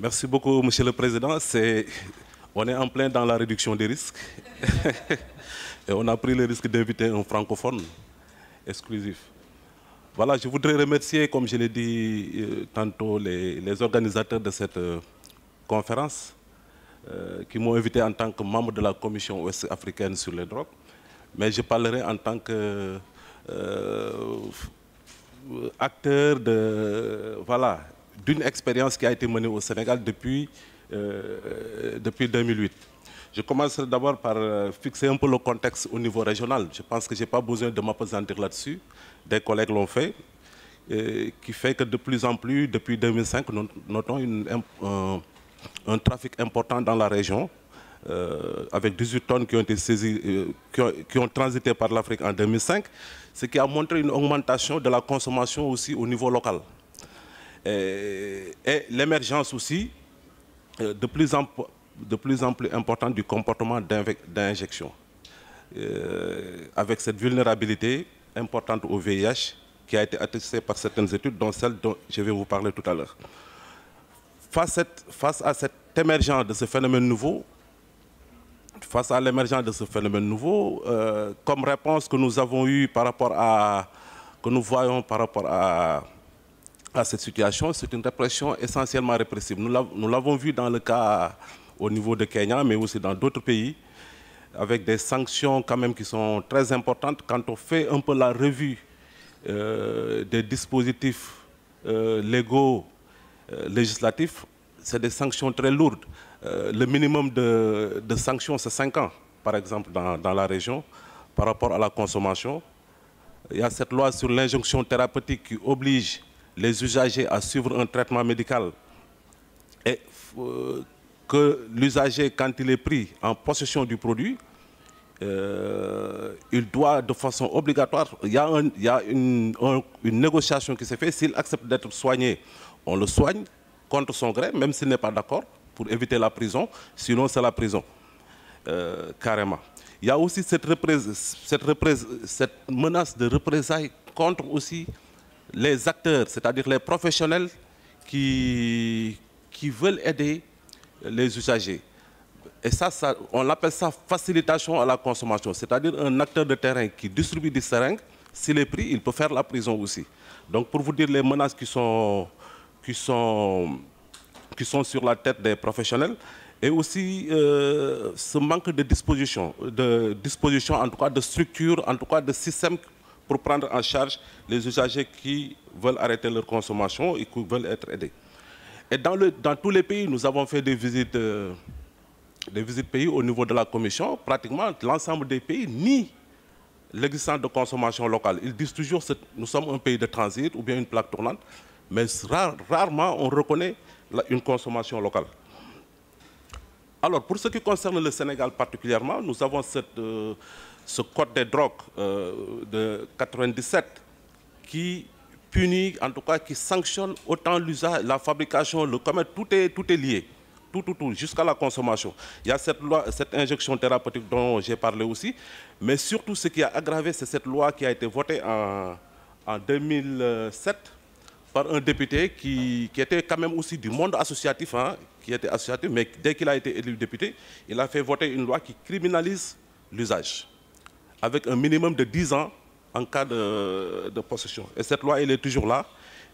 Merci beaucoup, Monsieur le Président. On est en plein dans la réduction des risques. Et on a pris le risque d'inviter un francophone exclusif. Voilà, je voudrais remercier, comme je l'ai dit euh, tantôt, les, organisateurs de cette euh, conférence euh, qui m'ont invité en tant que membre de la Commission ouest-africaine sur les drogues. Mais je parlerai en tant que acteur de, voilà, d'une expérience qui a été menée au Sénégal depuis, depuis 2008. Je commencerai d'abord par euh, fixer un peu le contexte au niveau régional. Je pense que je n'ai pas besoin de m'apesantir là-dessus. Des collègues l'ont fait. qui fait que de plus en plus, depuis 2005, nous notons un, trafic important dans la région, euh, avec 18 tonnes qui ont été saisies, euh, qui, ont, transité par l'Afrique en 2005, ce qui a montré une augmentation de la consommation aussi au niveau local. Et l'émergence aussi de plus en de plus en plus important du comportement d'injection. Euh, avec cette vulnérabilité importante au VIH qui a été attestée par certaines études, dont celle dont je vais vous parler tout à l'heure. Face, à cette émergence de ce phénomène nouveau, face à l'émergence de ce phénomène nouveau, euh, comme réponse que nous avons eue par rapport à, que nous voyons par rapport à, à cette situation, c'est une répression essentiellement répressive. Nous l'avons vu dans le cas au niveau de Kenya, mais aussi dans d'autres pays, avec des sanctions quand même qui sont très importantes. Quand on fait un peu la revue euh, des dispositifs euh, légaux euh, législatifs, c'est des sanctions très lourdes. le minimum de, sanctions, c'est 5 ans, par exemple, dans, dans, la région, par rapport à la consommation. Il y a cette loi sur l'injonction thérapeutique qui oblige les usagers à suivre un traitement médical et que l'usager, quand il est pris en possession du produit, euh, il doit de façon obligatoire, il y a, une, négociation qui s'est faite, s'il accepte d'être soigné, on le soigne contre son gré, même s'il n'est pas d'accord, pour éviter la prison, sinon c'est la prison, euh, carrément. Il y a aussi cette menace de représailles contre aussi les acteurs, c'est-à-dire les professionnels qui, qui veulent aider les usagers. Et ça, on appelle ça facilitation à la consommation. C'est-à-dire un acteur de terrain qui distribue des seringues, s'il est pris, il peut faire la prison aussi. Donc pour vous dire les menaces qui sont, qui sont, qui sont sur la tête des professionnels, et aussi euh, ce manque de disposition, de disposition, en tout cas de structure, en tout cas de système pour prendre en charge les usagers qui veulent arrêter leur consommation et qui veulent être aidés. Et dans, le, dans, tous les pays, nous avons fait des visites, euh, des visites pays au niveau de la Commission. Pratiquement l'ensemble des pays nient l'existence de consommation locale. Ils disent toujours que nous sommes un pays de transit ou bien une plaque tournante, mais rarement on reconnaît une consommation locale. Alors, pour ce qui concerne le Sénégal particulièrement, nous avons cette, euh, ce code des drogues euh, de 97 qui punit, en tout cas qui sanctionne autant l'usage, la fabrication, le commerce, tout est, tout est lié. Tout, tout, tout, jusqu'à la consommation. Il y a cette, loi, cette injection thérapeutique dont j'ai parlé aussi, mais surtout ce qui a aggravé, c'est cette loi qui a été votée en, en 2007 par un député qui, qui, était quand même aussi du monde associatif, hein, qui était associatif, mais dès qu'il a été élu député, il a fait voter une loi qui criminalise l'usage, avec un minimum de 10 ans en cas de, possession. Et cette loi, elle est toujours là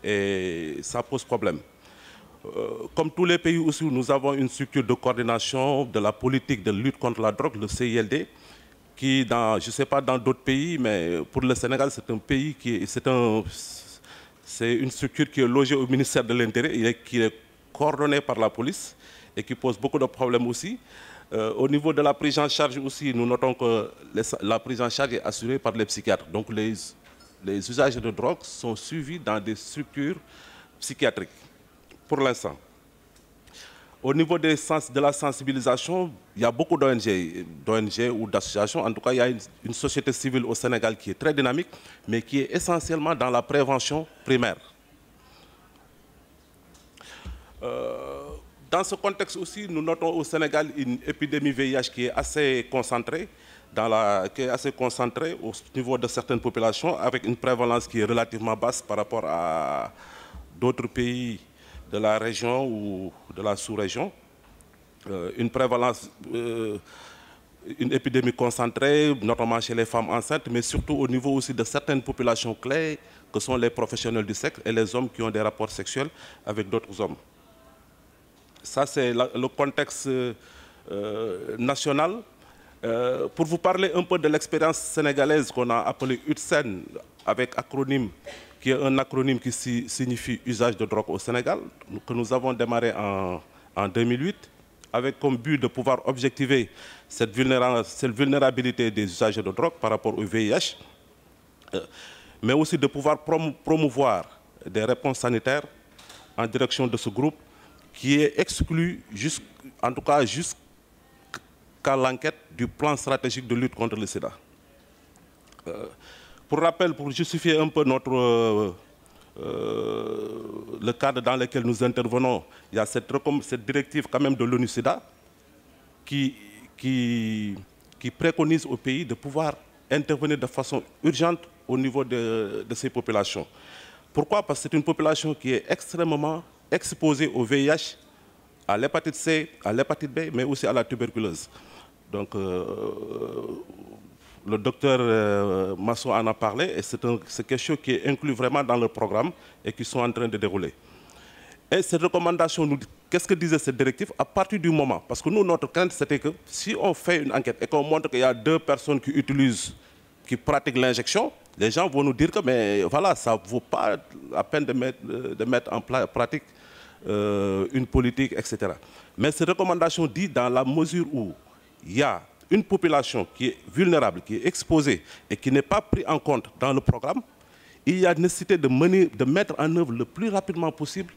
et ça pose problème. Euh, comme tous les pays aussi, nous avons une structure de coordination de la politique de lutte contre la drogue, le CILD, qui, je ne sais pas dans d'autres pays, mais pour le Sénégal, c'est un pays qui c'est un, c'est une structure qui est logée au ministère de l'Intérieur qui est coordonnée par la police et qui pose beaucoup de problèmes aussi. Euh, au niveau de la prise en charge aussi, nous notons que la prise en charge est assurée par les psychiatres. Donc les, usagers de drogue sont suivis dans des structures psychiatriques, pour l'instant. Au niveau de la sensibilisation, il y a beaucoup d'ONG ou d'associations. En tout cas, il y a une, société civile au Sénégal qui est très dynamique, mais qui est essentiellement dans la prévention primaire. Euh, dans ce contexte aussi, nous notons au Sénégal une épidémie VIH qui est assez concentrée, qui est assez concentrée au niveau de certaines populations, avec une prévalence qui est relativement basse par rapport à d'autres pays de la région ou de la sous-région. Euh, une prévalence, euh, une épidémie concentrée, notamment chez les femmes enceintes, mais surtout au niveau aussi de certaines populations clés, que sont les professionnels du sexe et les hommes qui ont des rapports sexuels avec d'autres hommes. Ça, c'est le contexte national. pour vous parler un peu de l'expérience sénégalaise qu'on a appelée UTSEN, avec acronyme qui est un acronyme qui signifie usage de drogue au Sénégal, que nous avons démarré en, 2008, avec comme but de pouvoir objectiver cette, vulnérabilité des usagers de drogue par rapport au VIH, euh, mais aussi de pouvoir promouvoir des réponses sanitaires en direction de ce groupe qui est exclu, en tout cas jusqu'à l'enquête du plan stratégique de lutte contre le sida. Euh, pour rappel, pour justifier un peu notre, euh, euh, le cadre dans lequel nous intervenons, il y a cette, cette directive quand même de l'ONU-SIDA qui, préconise au pays de pouvoir intervenir de façon urgente au niveau de ces populations. Pourquoi? Parce que c'est une population qui est extrêmement exposée au VIH, à l'hépatite C, à l'hépatite B, mais aussi à la tuberculose. Donc, euh, le docteur euh, Masso en a parlé et c'est quelque chose qui est inclus vraiment dans le programme et qui sont en train de dérouler. Et cette recommandation, qu'est-ce que disait cette directive? À partir du moment, parce que nous, notre crainte, c'était que si on fait une enquête et qu'on montre qu'il y a deux personnes qui utilisent, qui pratiquent l'injection, les gens vont nous dire que mais voilà, ça ne vaut pas la peine de mettre, en pratique euh, une politique, etc. Mais cette recommandation dit dans la mesure où il y a une population qui est vulnérable, qui est exposée et qui n'est pas prise en compte dans le programme, il y a nécessité de, mener, de mettre en œuvre le plus rapidement possible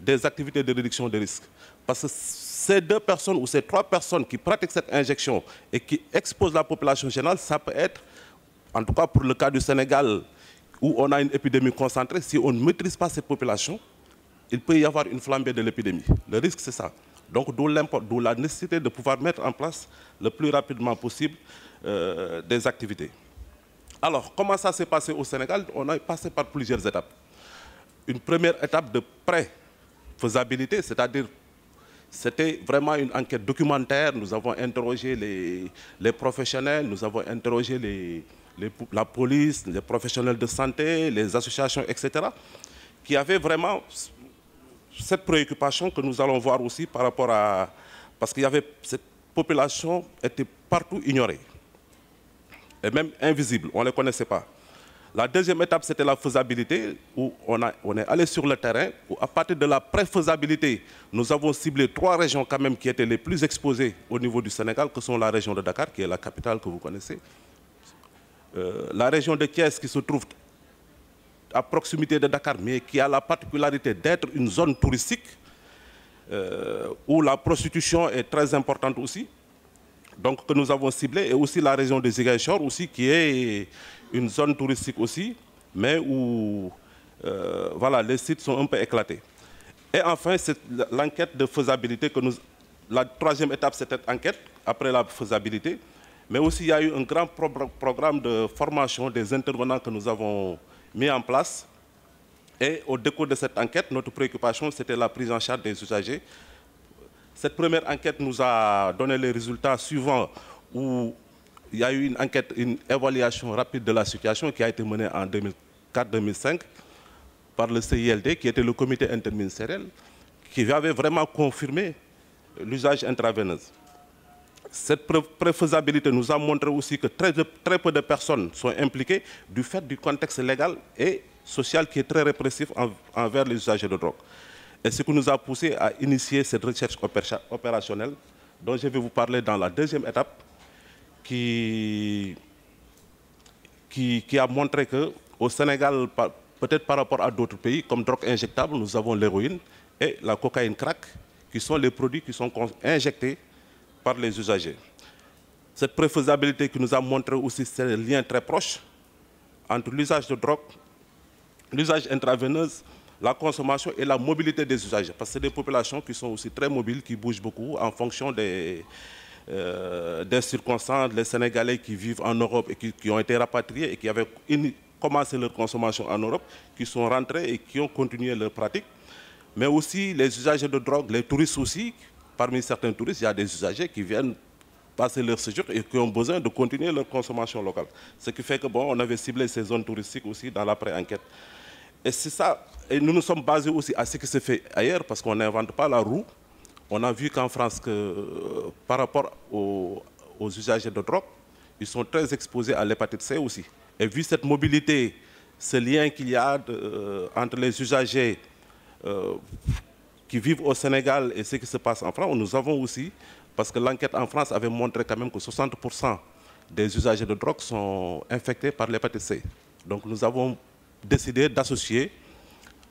des activités de réduction des risques. Parce que ces deux personnes ou ces trois personnes qui pratiquent cette injection et qui exposent la population générale, ça peut être, en tout cas pour le cas du Sénégal, où on a une épidémie concentrée, si on ne maîtrise pas cette population, il peut y avoir une flambée de l'épidémie. Le risque, c'est ça. Donc d'où la nécessité de pouvoir mettre en place le plus rapidement possible euh, des activités. Alors, comment ça s'est passé au Sénégal? On a passé par plusieurs étapes. Une première étape de pré-faisabilité, c'est-à-dire c'était vraiment une enquête documentaire. Nous avons interrogé les, professionnels, nous avons interrogé la police, les professionnels de santé, les associations, etc., qui avaient vraiment cette préoccupation que nous allons voir aussi par rapport à... Parce qu'il y avait... Cette population était partout ignorée. Et même invisible, on ne les connaissait pas. La deuxième étape, c'était la faisabilité, où on, on, est allé sur le terrain, où à partir de la préfaisabilité, nous avons ciblé trois régions quand même qui étaient les plus exposées au niveau du Sénégal, que sont la région de Dakar, qui est la capitale que vous connaissez, euh, la région de Kies, qui se trouve à proximité de Dakar, mais qui a la particularité d'être une zone touristique euh, où la prostitution est très importante aussi, donc que nous avons ciblé, et aussi la région de Ziguinchor aussi, qui est une zone touristique aussi, mais où euh, voilà, les sites sont un peu éclatés. Et enfin, c'est l'enquête de faisabilité que nous... La troisième étape, c'est cette enquête, après la faisabilité, mais aussi il y a eu un grand programme de formation des intervenants que nous avons mis en place. Et au décours de cette enquête, notre préoccupation, c'était la prise en charge des usagers. Cette première enquête nous a donné les résultats suivants où il y a eu une enquête, une évaluation rapide de la situation qui a été menée en 2004-2005 par le CILD, qui était le comité interministériel, qui avait vraiment confirmé l'usage intraveineux. Cette préfaisabilité nous a montré aussi que très, peu de personnes sont impliquées du fait du contexte légal et social qui est très répressif envers les usagers de drogue. Et ce qui nous a poussé à initier cette recherche opérationnelle dont je vais vous parler dans la deuxième étape qui, qui, qui a montré qu'au Sénégal, peut-être par rapport à d'autres pays, comme drogue injectable, nous avons l'héroïne et la cocaïne crack, qui sont les produits qui sont injectés par les usagers. Cette préfaisabilité qui nous a montré aussi ces liens très proches entre l'usage de drogue, l'usage intraveineux, la consommation et la mobilité des usagers. Parce que c'est des populations qui sont aussi très mobiles, qui bougent beaucoup en fonction des, euh, des circonstances. Les Sénégalais qui vivent en Europe et qui, ont été rapatriés et qui avaient commencé leur consommation en Europe, qui sont rentrés et qui ont continué leur pratique. mais aussi les usagers de drogue, les touristes aussi. Parmi certains touristes, il y a des usagers qui viennent passer leur séjour et qui ont besoin de continuer leur consommation locale. Ce qui fait que bon, on avait ciblé ces zones touristiques aussi dans l'après-enquête. Et c'est ça, et nous nous sommes basés aussi à ce qui se fait ailleurs parce qu'on n'invente pas la roue. On a vu qu'en France, que, euh, par rapport aux, usagers de drogue, ils sont très exposés à l'hépatite C aussi. Et vu cette mobilité, ce lien qu'il y a euh, entre les usagers euh, qui vivent au Sénégal et ce qui se passe en France, nous avons aussi, parce que l'enquête en France avait montré quand même que 60% des usagers de drogue sont infectés par l'hépatite C. Donc nous avons décidé d'associer,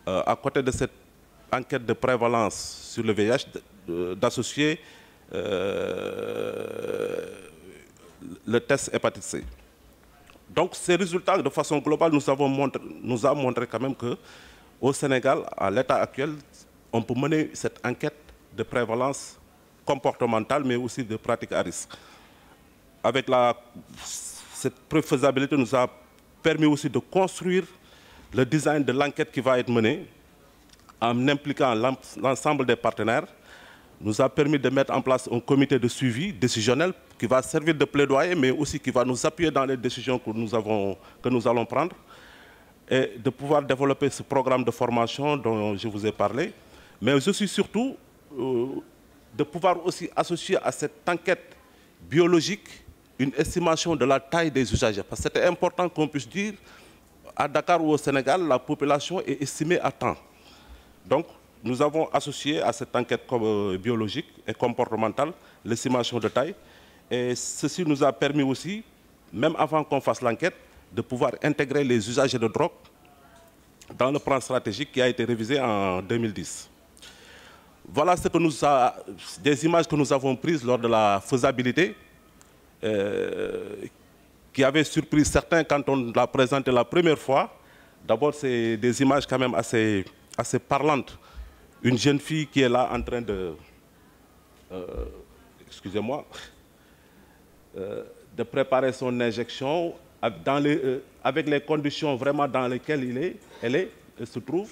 euh, à côté de cette enquête de prévalence sur le VIH, d'associer euh, le test hépatite C. Donc ces résultats, de façon globale, nous, avons montré, nous a montré quand même que au Sénégal, à l'état actuel, on peut mener cette enquête de prévalence comportementale, mais aussi de pratique à risque. Avec cette préfaisabilité nous a permis aussi de construire le design de l'enquête qui va être menée en impliquant l'ensemble des partenaires, nous a permis de mettre en place un comité de suivi décisionnel qui va servir de plaidoyer, mais aussi qui va nous appuyer dans les décisions que nous, avons, que nous allons prendre et de pouvoir développer ce programme de formation dont je vous ai parlé, mais je suis surtout euh, de pouvoir aussi associer à cette enquête biologique une estimation de la taille des usagers. Parce que c'était important qu'on puisse dire, à Dakar ou au Sénégal, la population est estimée à temps. Donc, nous avons associé à cette enquête euh, biologique et comportementale l'estimation de taille. Et ceci nous a permis aussi, même avant qu'on fasse l'enquête, de pouvoir intégrer les usagers de drogue dans le plan stratégique qui a été révisé en 2010. Voilà ce des images que nous avons prises lors de la faisabilité, euh, qui avaient surpris certains quand on l'a présenté la première fois. D'abord, c'est des images quand même assez, assez parlantes. Une jeune fille qui est là en train de... Euh, excusez-moi. Euh, de préparer son injection avec les conditions vraiment dans lesquelles il est, elle, est, se trouve,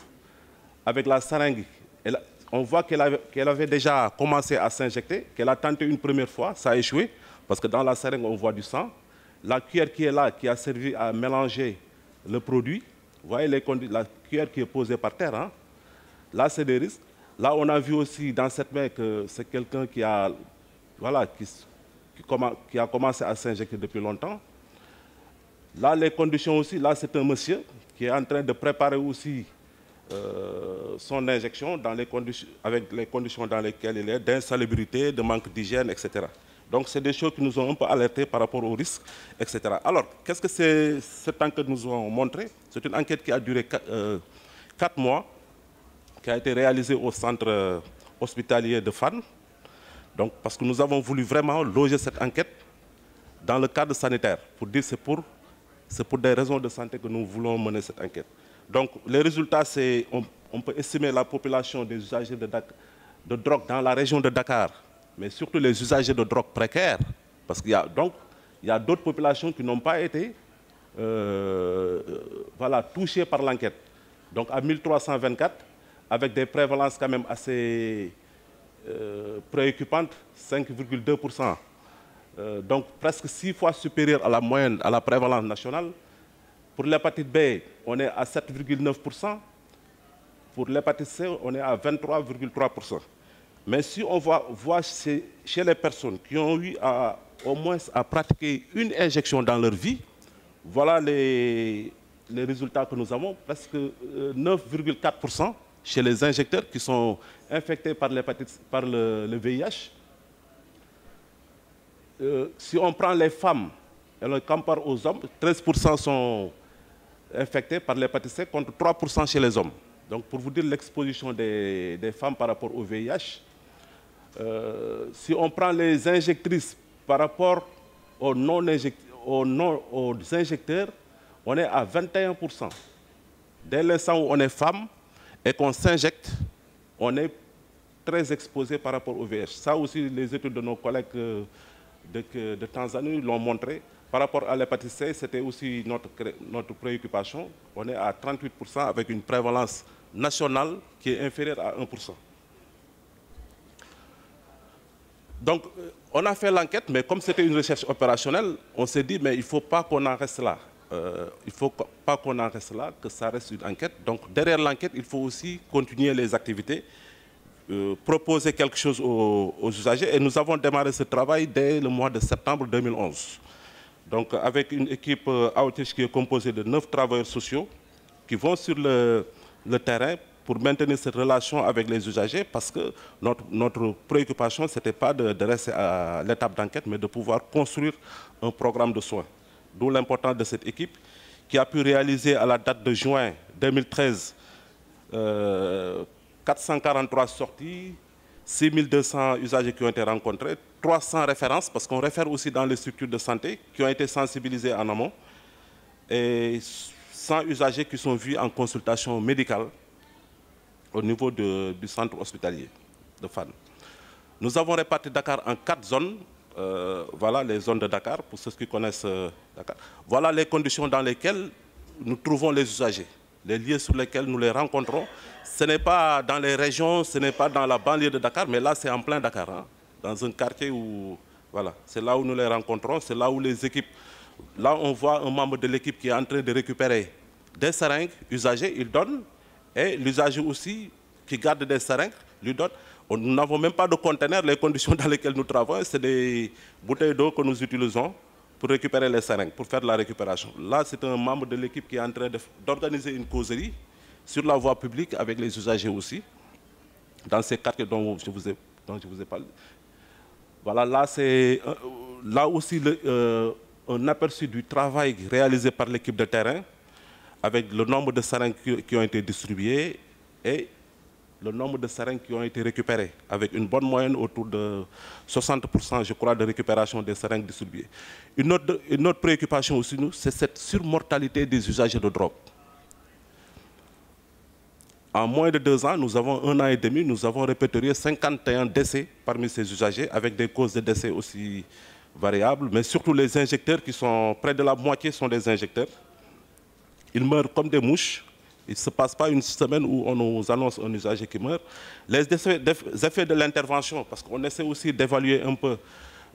avec la seringue. On voit qu'elle avait, déjà commencé à s'injecter, qu'elle a tenté une première fois, ça a échoué, parce que dans la seringue, on voit du sang. La cuillère qui est là, qui a servi à mélanger le produit, vous voyez la cuillère qui est posée par terre, hein. là c'est des risques. Là, on a vu aussi dans cette main que c'est quelqu'un qui a, voilà, qui a commencé à s'injecter depuis longtemps. Là, les conditions aussi, là, c'est un monsieur qui est en train de préparer aussi euh, son injection dans les conditions, avec les conditions dans lesquelles il est, d'insalubrité, de manque d'hygiène, etc. Donc, c'est des choses qui nous ont un peu alertés par rapport aux risques, etc. Alors, qu'est-ce que c'est cette enquête nous a montré? C'est une enquête qui a duré euh, quatre mois, qui a été réalisée au centre euh, hospitalier de Fan. Donc, parce que nous avons voulu vraiment loger cette enquête dans le cadre sanitaire, pour dire c'est pour c'est pour des raisons de santé que nous voulons mener cette enquête. Donc les résultats, c'est on, peut estimer la population des usagers de, drogue dans la région de Dakar, mais surtout les usagers de drogue précaires, parce qu'il y a donc il y a d'autres populations qui n'ont pas été euh, voilà, touchées par l'enquête. Donc à 1324, avec des prévalences quand même assez euh, préoccupantes, 5,2%. Euh, donc presque six fois supérieur à la moyenne, à la prévalence nationale. Pour l'hépatite B, on est à 7,9%. Pour l'hépatite C, on est à 23,3%. Mais si on voit, chez, les personnes qui ont eu au moins à pratiquer une injection dans leur vie, voilà les, résultats que nous avons, presque 9,4% euh, chez les injecteurs qui sont infectés par, par le VIH euh, si on prend les femmes et on compare aux hommes, 13% sont infectés par l'hépatite C contre 3% chez les hommes. Donc pour vous dire l'exposition des, femmes par rapport au VIH, euh, si on prend les injectrices par rapport aux, non aux, injecteurs, on est à 21%. Dès l'instant où on est femme et qu'on s'injecte, on est très exposé par rapport au VIH. Ça aussi, les études de nos collègues euh, de, de Tanzanie l'ont montré. Par rapport à l'hépatite C, c'était aussi notre, notre préoccupation. On est à 38% avec une prévalence national qui est inférieur à 1%. Donc, euh, on a fait l'enquête, mais comme c'était une recherche opérationnelle, on s'est dit, mais il ne faut pas qu'on en reste là. Euh, il ne faut pas qu'on en reste là, que ça reste une enquête. Donc, derrière l'enquête, il faut aussi continuer les activités, euh, proposer quelque chose aux, usagers. Et nous avons démarré ce travail dès le mois de septembre 2011. Donc, avec une équipe Outreach qui est composée de neuf travailleurs sociaux qui vont sur le, terrain pour maintenir cette relation avec les usagers parce que notre, notre préoccupation, ce n'était pas de, rester à l'étape d'enquête, mais de pouvoir construire un programme de soins. D'où l'importance de cette équipe qui a pu réaliser à la date de juin 2013 443 euh, sorties, 6200 usagers qui ont été rencontrés, 300 références, parce qu'on réfère aussi dans les structures de santé qui ont été sensibilisées en amont, et 100 usagers qui sont vus en consultation médicale au niveau du centre hospitalier de Fan. Nous avons réparti Dakar en quatre zones. Euh, voilà les zones de Dakar, pour ceux qui connaissent euh, Dakar. Voilà les conditions dans lesquelles nous trouvons les usagers, les lieux sur lesquels nous les rencontrons. Ce n'est pas dans les régions, ce n'est pas dans la banlieue de Dakar, mais là c'est en plein Dakar, hein. dans un quartier où, voilà, c'est là où nous les rencontrons, c'est là où les équipes, là on voit un membre de l'équipe qui est en train de récupérer des seringues usagées, il donne, et l'usager aussi, qui garde des seringues, lui donne. Nous n'avons même pas de conteneurs. Les conditions dans lesquelles nous travaillons, c'est des bouteilles d'eau que nous utilisons pour récupérer les seringues, pour faire de la récupération. Là, c'est un membre de l'équipe qui est en train d'organiser une causerie sur la voie publique avec les usagers aussi, dans ces quartiers dont je vous ai, dont je vous ai parlé. Voilà, là, c'est euh, là aussi euh, un aperçu du travail réalisé par l'équipe de terrain avec le nombre de seringues qui ont été distribuées et le nombre de seringues qui ont été récupérées, avec une bonne moyenne autour de 60%, je crois, de récupération des seringues distribuées. Une autre, préoccupation aussi, nous, c'est cette surmortalité des usagers de drogue. En moins de deux ans, nous avons un an et demi, nous avons répertorié 51 décès parmi ces usagers, avec des causes de décès aussi variables, mais surtout les injecteurs qui sont, près de la moitié sont des injecteurs. Ils meurent comme des mouches. Il ne se passe pas une semaine où on nous annonce un usager qui meurt. Les effets de l'intervention, parce qu'on essaie aussi d'évaluer un peu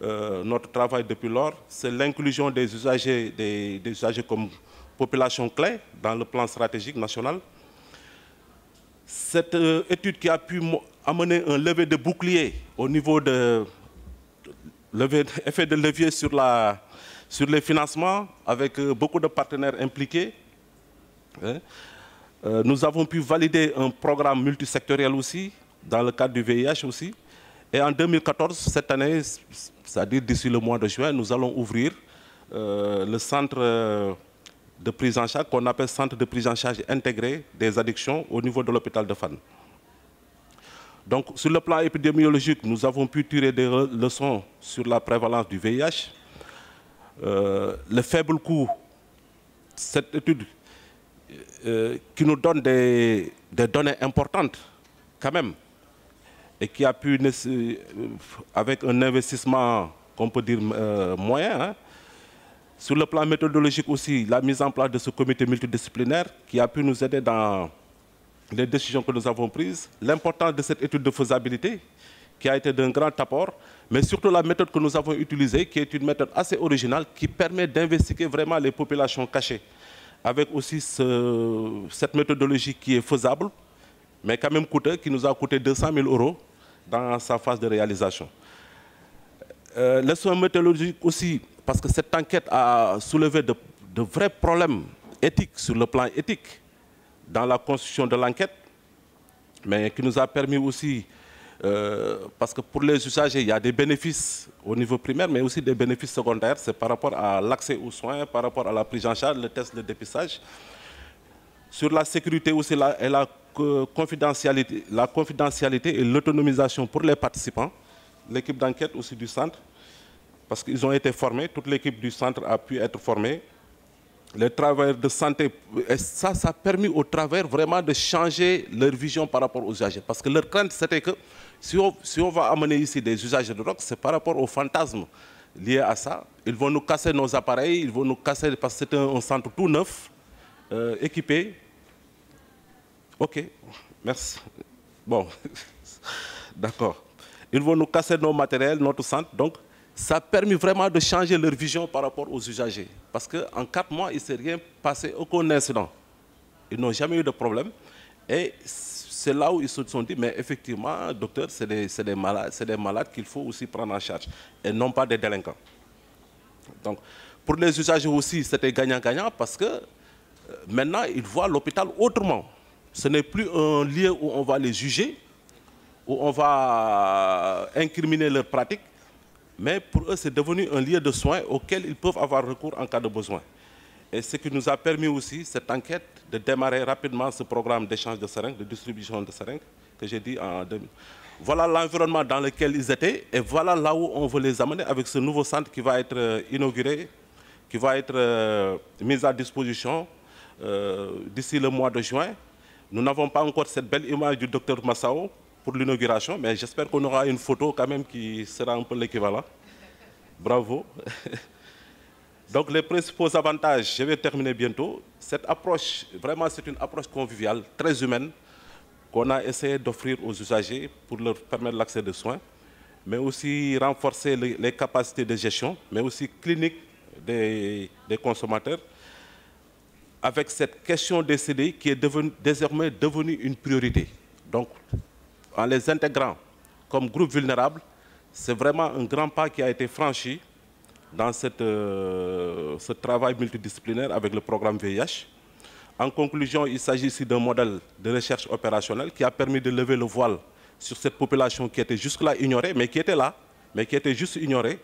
euh, notre travail depuis lors, c'est l'inclusion des usagers, des, usagers comme population clé dans le plan stratégique national. Cette euh, étude qui a pu amener un lever de bouclier au niveau de effet de levier sur les financements avec euh, beaucoup de partenaires impliqués, Hein. Euh, nous avons pu valider un programme multisectoriel aussi, dans le cadre du VIH aussi. Et en 2014, cette année, c'est-à-dire d'ici le mois de juin, nous allons ouvrir euh, le centre euh, de prise en charge, qu'on appelle centre de prise en charge intégré des addictions au niveau de l'hôpital de Fan. Donc, sur le plan épidémiologique, nous avons pu tirer des leçons sur la prévalence du VIH. le faible coût, cette étude euh, qui nous donne des, données importantes quand même et qui a pu, euh, avec un investissement qu'on peut dire euh, moyen, hein, sur le plan méthodologique aussi, la mise en place de ce comité multidisciplinaire qui a pu nous aider dans les décisions que nous avons prises, l'importance de cette étude de faisabilité qui a été d'un grand apport, mais surtout la méthode que nous avons utilisée, qui est une méthode assez originale, qui permet d'investiguer vraiment les populations cachées avec aussi cette méthodologie qui est faisable, mais quand même coûteuse, qui nous a coûté 200 000 euros dans sa phase de réalisation. Euh, soins méthodologiques aussi, parce que cette enquête a soulevé de, vrais problèmes éthiques sur le plan éthique dans la construction de l'enquête, mais qui nous a permis aussi euh, parce que pour les usagers, il y a des bénéfices au niveau primaire, mais aussi des bénéfices secondaires. C'est par rapport à l'accès aux soins, par rapport à la prise en charge, le test de dépistage. Sur la sécurité aussi et la confidentialité, la confidentialité et l'autonomisation pour les participants. L'équipe d'enquête aussi du centre, parce qu'ils ont été formés, toute l'équipe du centre a pu être formée les travailleurs de santé, et ça, ça a permis aux travailleurs vraiment de changer leur vision par rapport aux usagers. Parce que leur crainte, c'était que si on, va amener ici des usagers de drogue, c'est par rapport aux fantasmes liés à ça. Ils vont nous casser nos appareils, ils vont nous casser, parce que c'est un, centre tout neuf, euh, équipé, Ok, merci. Bon, d'accord. Ils vont nous casser nos matériels, notre centre. Donc, ça a permis vraiment de changer leur vision par rapport aux usagers. Parce qu'en quatre mois, il ne s'est rien passé, aucun incident. Ils n'ont jamais eu de problème. Et c'est là où ils se sont dit, mais effectivement, docteur, c'est des, des, malades, des malades qu'il faut aussi prendre en charge, et non pas des délinquants. Donc, pour les usagers aussi, c'était gagnant-gagnant parce que euh, maintenant, ils voient l'hôpital autrement. Ce n'est plus un lieu où on va les juger, où on va incriminer leurs pratiques, mais pour eux, c'est devenu un lieu de soins auquel ils peuvent avoir recours en cas de besoin. Et ce qui nous a permis aussi, cette enquête, de démarrer rapidement ce programme d'échange de seringues, de distribution de seringues, que j'ai dit en 2000. Voilà l'environnement dans lequel ils étaient et voilà là où on veut les amener avec ce nouveau centre qui va être euh, inauguré, qui va être euh, mis à disposition euh, d'ici le mois de juin. Nous n'avons pas encore cette belle image du docteur Massao pour l'inauguration, mais j'espère qu'on aura une photo quand même qui sera un peu l'équivalent. Bravo. Donc les principaux avantages, je vais terminer bientôt. Cette approche, vraiment c'est une approche conviviale, très humaine, qu'on a essayé d'offrir aux usagers pour leur permettre l'accès de soins, mais aussi renforcer les, capacités de gestion, mais aussi clinique des, consommateurs, avec cette question des CDI qui est désormais devenue une priorité. Donc en les intégrant comme groupe vulnérable, c'est vraiment un grand pas qui a été franchi dans euh, ce travail multidisciplinaire avec le programme VIH. En conclusion, il s'agit ici d'un modèle de recherche opérationnelle qui a permis de lever le voile sur cette population qui était jusque-là ignorée, mais qui était là, mais qui était juste ignorée,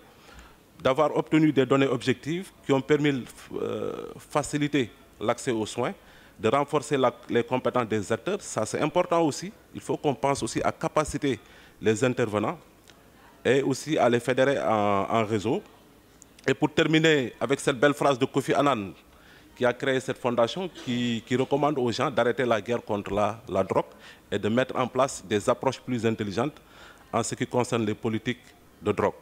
d'avoir obtenu des données objectives qui ont permis de euh, faciliter l'accès aux soins, de renforcer les compétences des acteurs. Ça, c'est important aussi. Il faut qu'on pense aussi à capaciter les intervenants et aussi à les fédérer en, réseau. Et pour terminer avec cette belle phrase de Kofi Annan, qui a créé cette fondation, qui, recommande aux gens d'arrêter la guerre contre la, la drogue et de mettre en place des approches plus intelligentes en ce qui concerne les politiques de drogue.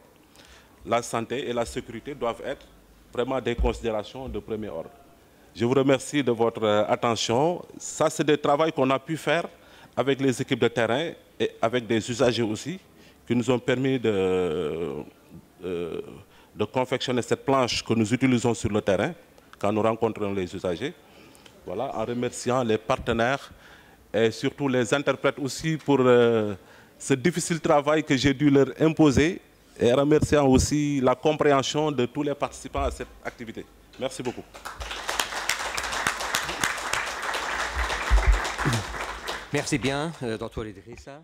La santé et la sécurité doivent être vraiment des considérations de premier ordre. Je vous remercie de votre euh, attention. Ça, c'est des travaux qu'on a pu faire avec les équipes de terrain et avec des usagers aussi, qui nous ont permis de, euh, de, confectionner cette planche que nous utilisons sur le terrain quand nous rencontrons les usagers. Voilà, en remerciant les partenaires et surtout les interprètes aussi pour euh, ce difficile travail que j'ai dû leur imposer et remerciant aussi la compréhension de tous les participants à cette activité. Merci beaucoup. Merci bien, euh, Dr. Idrissa.